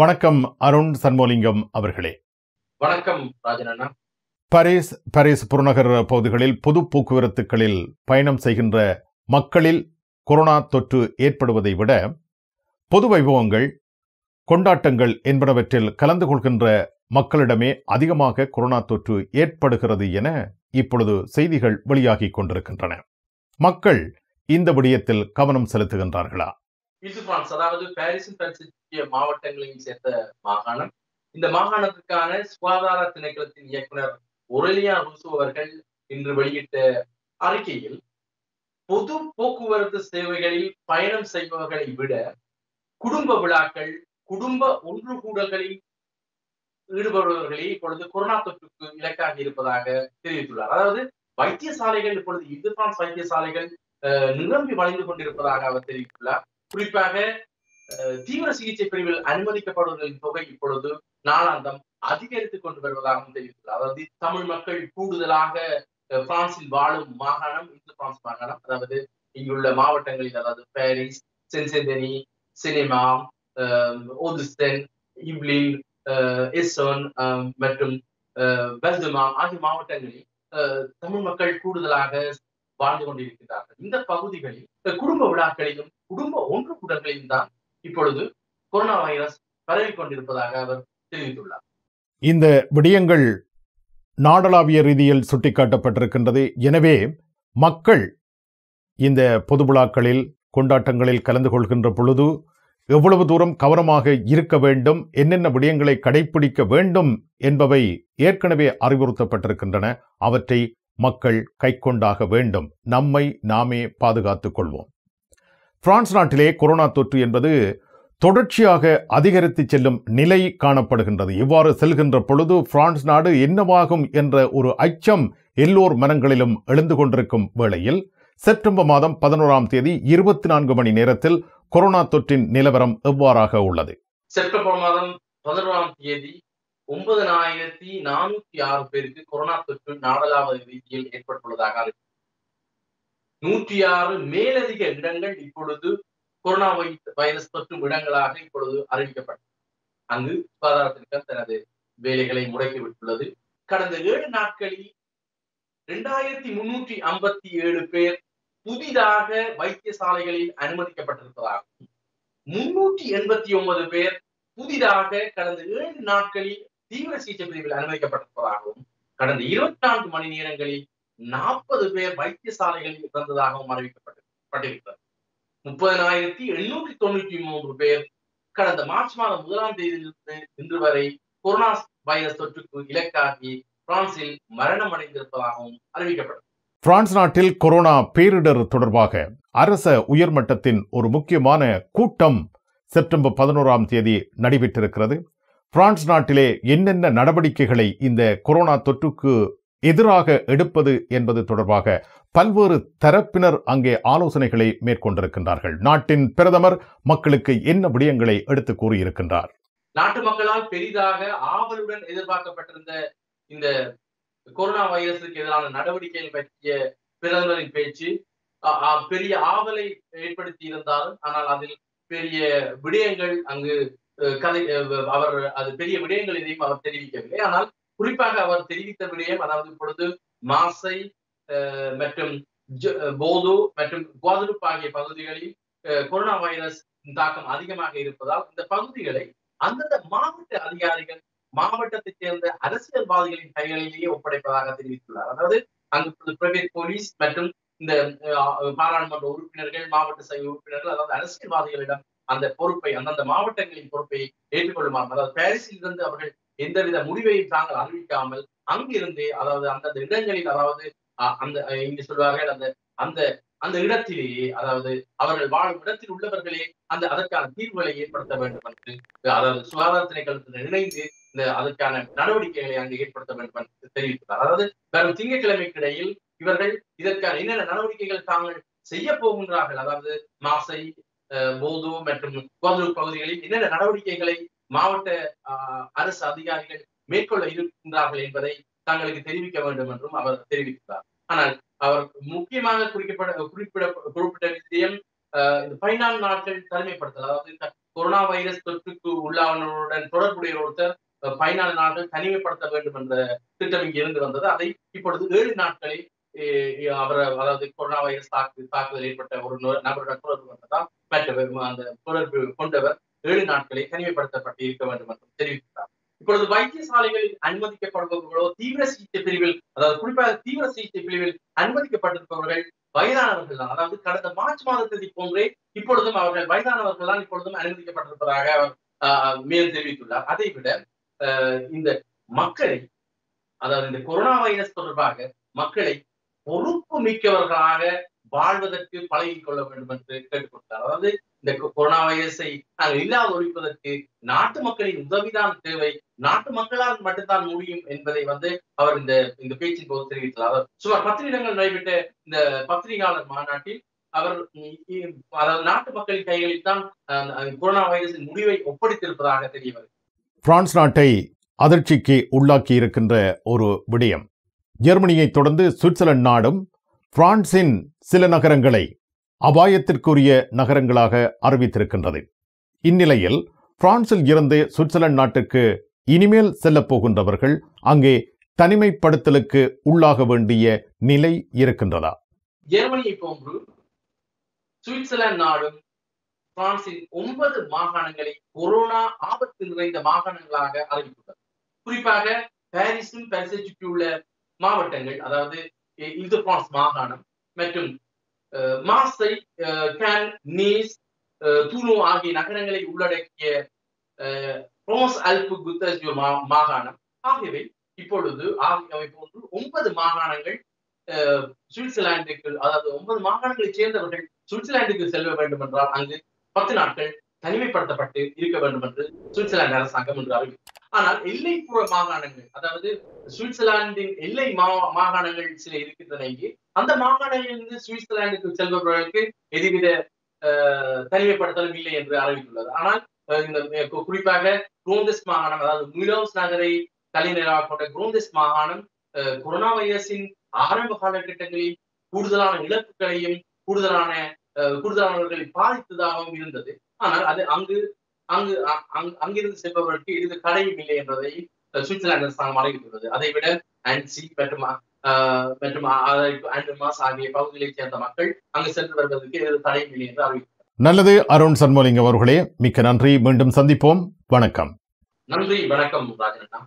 வணக்கம் அருண் சண்முகலிங்கம் அவர்களே. வணக்கம் ராஜன் அண்ணா பாரிஸ் பாரிஸ் புறநகர் பகுதிகளில் பொது போக்குவரத்துகளில் பயணம் செய்கின்ற மக்களில் கொரோனா தொற்று ஏற்படுவதை விட பொது வைபவங்கள் கொண்டாட்டங்கள் என்பனவற்றில் கலந்து கொள்கின்ற மக்களிடமே அதிகமாக கொரோனா தொற்று ஏற்படுகிறது என இப்பொழுது செய்திகள் வெளியாகிக் கொண்டிருக்கின்றன. மக்கள் இந்த விடயத்தில் கவனம் செலுத்துகின்றார்களா? இது பிரான்ஸ் அதாவது பாரிஸின் பரிசுத்திய மாவட்டங்களையும் சேர்ந்த மாகாணம். இந்த மாகாணத்திற்கான சுகாதார திணைக்களத்தின் இயக்குனர் ஒரலியா ருசு அவர்கள் இன்று வெளியிட்ட அறிக்கையில் பொது போக்குவரத்து சேவைகளில் பயணம் செய்பவர்களை விட குடும்ப விழாக்கள் குடும்ப ஒன்று கூடல்களில் ஈடுபடுபவர்களே இப்பொழுது கொரோனா தொற்றுக்கு இலக்காக இருப்பதாக தெரிவித்துள்ளார். அதாவது வைத்தியசாலைகள் இப்பொழுது இந்து பிரான்ஸ் வைத்தியசாலைகள் அஹ், நிரம்பி வளைந்து கொண்டிருப்பதாக அவர் தெரிவித்துள்ளார். குறிப்பாக தீவிர சிகிச்சை பிரிவில் அனுமதிக்கப்படுவர்களின் தொகை இப்பொழுது நாளாந்தம் அதிகரித்துக் கொண்டு வருவதாகவும் தெரிவித்துள்ளது அதாவது தமிழ் மக்கள் கூடுதலாக பிரான்சில் வாழும் மாகாணம் இந்து பிரான்ஸ் மாகாணம். அதாவது இங்குள்ள மாவட்டங்களில் அதாவது பாரிஸ் சென்செந்தனி சினிமா ஓதுஸ்தன் இவ்லின் எஸ்ஸோன் மற்றும் பெல்துமா ஆகிய மாவட்டங்களில் அஹ், தமிழ் மக்கள் கூடுதலாக வாழ்ந்து கொண்டிருக்கிறார்கள் இந்த பகுதிகளில் குடும்ப விழாக்களிலும் குடும்ப ஒன்று கூடல்களிலும் தான் இப்பொழுது கொரோனா வைரஸ் பரவி கொண்டிருப்பதாக அவர் தெரிவித்துள்ளார். இந்த விடயங்கள் நாடளாவிய ரீதியில் சுட்டிக்காட்டப்பட்டிருக்கின்றது. எனவே மக்கள் இந்த பொது விழாக்களில் கொண்டாட்டங்களில் கலந்து கொள்கின்ற பொழுது எவ்வளவு தூரம் கவனமாக இருக்க வேண்டும் என்னென்ன விடயங்களை கடைபிடிக்க வேண்டும் என்பவை ஏற்கனவே அறிவுறுத்தப்பட்டிருக்கின்றன. அவற்றை மக்கள் கைக்கொண்டாக வேண்டும். நம்மை நாமே பாதுகாத்துக் கொள்வோம் பிரான்ஸ் நாட்டிலே கொரோனா தொற்று என்பது தொடர்ச்சியாக அதிகரித்து செல்லும் நிலை காணப்படுகின்றது. இவ்வாறு செல்கின்ற பொழுது பிரான்ஸ் நாடு என்னவாகும் என்ற ஒரு அச்சம் எல்லோர் மனங்களிலும் எழுந்து கொண்டிருக்கும் வேளையில் செப்டம்பர் மாதம் பதினோராம் தேதி இருபத்தி நான்கு மணி நேரத்தில் கொரோனா தொற்றின் நிலவரம் எவ்வாறாக உள்ளது? செப்டம்பர் மாதம் பதினோராம் தேதி ஒன்பதனாயிரத்தி நானூத்தி ஆறு பேருக்கு கொரோனா தொற்று நாடளாவிய ரீதியில் ஏற்பட்டுள்ளதாக நூற்றி ஆறு மேலதிக இடங்கள் இப்பொழுது கொரோனா வைரஸ் தொற்றும் இடங்களாக இப்பொழுது அறிவிக்கப்பட்டது அங்கு சுகாதாரத்திற்கும் தனது வேலைகளை முடக்கி விட்டுள்ளது கடந்த ஏழு நாட்களில் இரண்டாயிரத்தி முன்னூற்றி ஐம்பத்தி ஏழு பேர் புதிதாக வைத்தியசாலைகளில் அனுமதிக்கப்பட்டிருப்பதாகவும் முன்னூற்றி எண்பத்தி ஒன்பது பேர் புதிதாக கடந்த ஏழு நாட்களில் தீவிர சிகிச்சை பிரிவில் அனுமதிக்கப்பட்டிருப்பதாகவும் கடந்த இருபத்தி நான்கு மணி நேரங்களில் நாற்பது பேர் வைத்தியசாலைகளில் இறந்ததாகவும் அறிவிக்கப்பட்டிருக்கிறது. முப்பதனாயிரத்தி எண்ணூத்தி தொண்ணூற்றி மூன்று பேர் கடந்த மார்ச் மாதம் முதலாம் தேதியிலிருந்து இன்று வரை கொரோனா வைரஸ் தொற்றுக்கு இலக்காகி பிரான்சில் மரணம் அடைந்திருப்பதாகவும் அறிவிக்கப்பட்டது. பிரான்ஸ் நாட்டில் கொரோனா பேரிடர் தொடர்பாக அரச உயர்மட்டத்தின் ஒரு முக்கியமான கூட்டம் செப்டம்பர் பதினோராம் தேதி நடைபெற்றிருக்கிறது. பிரான்ஸ் நாட்டிலே என்னென்ன நடவடிக்கைகளை இந்த கொரோனா தொற்றுக்கு எதிராக எடுப்பது என்பது தொடர்பாக பல்வேறு தரப்பினர் அங்கே ஆலோசனைகளை மேற்கொண்டிருக்கின்றார்கள். நாட்டின் பிரதமர் மக்களுக்கு என்ன விடயங்களை எடுத்து கூறியிருக்கின்றார்? நாட்டு மக்களால் பெரிதாக ஆவலுடன் எதிர்பார்க்கப்பட்டிருந்த இந்த கொரோனா வைரஸுக்கு எதிரான நடவடிக்கைகள் பற்றிய பிரதமரின் பேச்சு பெரிய ஆவலை ஏற்படுத்தி இருந்தாலும் ஆனால் அதில் பெரிய விடயங்கள் அங்கு கதை அவர் அது பெரிய விடயங்கள் எதையும் அவர் தெரிவிக்கவில்லை. ஆனால் குறிப்பாக அவர் தெரிவித்த விடயம் அதாவது இப்பொழுது மாசை மற்றும் போதோ மற்றும் குவாதுலுப் ஆகிய பகுதிகளில் கொரோனா வைரஸ் தாக்கம் அதிகமாக இருப்பதால் இந்த பகுதிகளை அந்தந்த மாவட்ட அதிகாரிகள் மாவட்டத்தைச் சேர்ந்த அரசியல்வாதிகளின் கைகளிலேயே ஒப்படைப்பதாக தெரிவித்துள்ளார். அதாவது அங்கு பிரைவேட் போலீஸ் மற்றும் இந்த பாராளுமன்ற உறுப்பினர்கள் மாவட்ட சபை உறுப்பினர்கள் அதாவது அரசியல்வாதிகளிடம் அந்த பொறுப்பை அந்தந்த மாவட்டங்களின் பொறுப்பை ஏற்றுக்கொள்ளுமாறு அதாவது பாரிஸில் இருந்து அவர்கள் எந்தவித முடிவையும் தாங்கள் அறிவிக்காமல் அங்கிருந்தே அதாவது அந்தந்த இடங்களில் அதாவது அஹ், அந்த இங்கு சொல்வார்கள் அந்த அந்த அந்த இடத்திலேயே அதாவது அவர்கள் வாழும் இடத்தில் உள்ளவர்களே அந்த அதற்கான தீர்வுகளை ஏற்படுத்த வேண்டும் என்று அதாவது சுகாதார திணைக்களத்துடன் இணைந்து இந்த அதற்கான நடவடிக்கைகளை அங்கு ஏற்படுத்த வேண்டும் என்று தெரிவித்துள்ளார். அதாவது வரும் திங்கட்கிழமைக்கிடையில் இவர்கள் இதற்கான என்னென்ன நடவடிக்கைகள் தாங்கள் செய்ய போகின்றார்கள்? அதாவது மாசை அஹ், போது மற்றும் கோதலூர் பகுதிகளில் என்னென்ன நடவடிக்கைகளை மாவட்ட அரசு அதிகாரிகள் மேற்கொள்ள இருக்கின்றார்கள் என்பதை தங்களுக்கு தெரிவிக்க வேண்டும் என்றும் அவர் தெரிவித்துள்ளார். ஆனால் அவர் முக்கியமாக குறிக்கப்பட குறிப்பிட குறிப்பிட்ட விஷயம் இந்த பதினான்கு நாட்கள் தனிமைப்படுத்தல். அதாவது கொரோனா வைரஸ் தொற்றுக்கு உள்ளானவருடன் தொடர்புடைய ஒருத்தர் பதினாலு நாட்கள் தனிமைப்படுத்த வேண்டும் என்ற திட்டம் இங்கு இருந்து வந்தது. அதை இப்பொழுது ஏழு நாட்களில் அவர் அதாவது கொரோனா வைரஸ் தாக்கு தாக்குதல் ஏற்பட்ட ஒரு நோ- நபருடன் தொடர்பு கொண்டதால் மற்றவர் அந்த தொடர்பு கொண்டவர் ஏழு நாட்களை தனிமைப்படுத்தப்பட்டு இருக்க வேண்டும் என்றும் தெரிவித்தார் இப்பொழுது வைத்தியசாலைகளில் அனுமதிக்கப்படுபவர்களோ தீவிர சிகிச்சை பிரிவில் அதாவது குறிப்பாக தீவிர சிகிச்சை பிரிவில் அனுமதிக்கப்பட்டிருப்பவர்கள் வயதானவர்கள் தான். அதாவது கடந்த மார்ச் மாதத்தை போன்றே இப்பொழுதும் அவர்கள் வயதானவர்கள் தான் இப்பொழுதும் அனுமதிக்கப்பட்டிருப்பதாக அவர் ஆஹ், மேலும் தெரிவித்துள்ளார். அதை விட இந்த மக்களை அதாவது இந்த கொரோனா வைரஸ் தொடர்பாக மக்களை பொறுப்பு மிக்கவர்களாக வாழ்வதற்கு பழகிக் கொள்ள வேண்டும் என்று கேட்டுக்கொண்டார். அதாவது இந்த கொரோனா வைரஸை நாங்கள் இல்லாத ஒழிப்பதற்கு நாட்டு மக்களின் உதவிதான் தேவை. நாட்டு மக்களால் மட்டும்தான் முடியும் என்பதை வந்து அவர் இந்த இந்த பேச்சின் போது தெரிவித்தார். அவர் சுமார் பத்து நிமிடங்கள் நடைபெற்ற இந்த பத்திரிகையாளர் மாநாட்டில் அவர் அதாவது நாட்டு மக்களின் கைகளில் தான் அஹ், கொரோனா வைரஸின் முடிவை ஒப்படைத்திருப்பதாக தெரிய வருகிறது. பிரான்ஸ் நாட்டை அதிர்ச்சிக்கு உள்ளாக்கி இருக்கின்ற ஒரு விடயம். ஜெர்மனியைத் தொடர்ந்து சுவிட்சர்லாந்து நாடும் பிரான்சின் சில நகரங்களை அபாயத்திற்குரிய நகரங்களாக அறிவித்திருக்கின்றது. இந்நிலையில் பிரான்சில் இருந்து சுவிட்சர்லாந்து நாட்டுக்கு இனிமேல் செல்லப் போகின்றவர்கள் அங்கே தனிமைப்படுத்தலுக்கு உள்ளாக வேண்டிய நிலை இருக்கின்றதா? ஜெர்மனியை போன்று சுவிட்சர்லாந்து நாடும் பிரான்சின் ஒன்பது மாகாணங்களை கொரோனா ஆபத்து நிறைந்த மாகாணங்களாக அறிவித்துள்ளது. குறிப்பாக பாரிஸும் பாரிஸை சுற்றியுள்ள மாவட்டங்கள் அதாவது இது பிரான்ஸ் மாகாணம் மற்றும் மாசை கேன் நீஸ் அஹ், ஆகிய நகரங்களை உள்ளடக்கிய அஹ், அல்பு குத்தஜு மா- மாகாணம். ஆகியவை இப்பொழுது ஆகியவை போன்று ஒன்பது மாகாணங்கள் அஹ், சுவிட்சர்லாந்துக்கு அதாவது ஒன்பது மாகாணங்களைச் சேர்ந்தவர்கள் சுவிட்சர்லாந்துக்கு செல்ல வேண்டும் என்றால் அங்கு பத்து நாட்கள் தனிமைப்படுத்தப்பட்டு இருக்க வேண்டும் என்று சுவிட்சர்லாந்து அரசாங்கம் என்று அறிவித்தது ஆனால் எல்லைப்புற மாகாணங்கள் அதாவது சுவிட்சர்லாந்தின் எல்லை மா மாகாணங்கள் சில இருக்கின்றன இங்கே. அந்த மாகாணங்களிலிருந்து சுவிட்சர்லாந்துக்கு செல்பவர்களுக்கு எதுவித அஹ், தனிமைப்படுத்தலும் இல்லை என்று அறிவித்துள்ளது. ஆனால் இந்த குறிப்பாக குரோந்தஸ் மாகாணம் அதாவது முலோஸ் நகரை தலைநகராக கொண்ட குரோந்தஸ் மாகாணம் கொரோனா வைரஸின் ஆரம்ப காலகட்டங்களில் கூடுதலான இழப்புகளையும் கூடுதலான அஹ், கூடுதலானவர்களை பாதித்ததாகவும் இருந்தது. ஆனால் அது அங்கு அங்கு அங்கிருந்து செல்பவர்களுக்கு எது தடையும் இல்லை என்பதை சுவிட்சர்லாந்து அரசாங்கம் அறிவித்துள்ளது அதை விட ஆன்சி மற்றும் மற்றும் ஆண்டமாஸ் ஆகிய பகுதிகளைச் சேர்ந்த மக்கள் அங்கு சென்று வருவதற்கு எது தடையும் இல்லை என்று அறிவித்தார் நல்லது அருண் சண்முலிங்கம் அவர்களே மிக்க நன்றி. மீண்டும் சந்திப்போம். வணக்கம். நன்றி வணக்கம் ராஜனண்ணா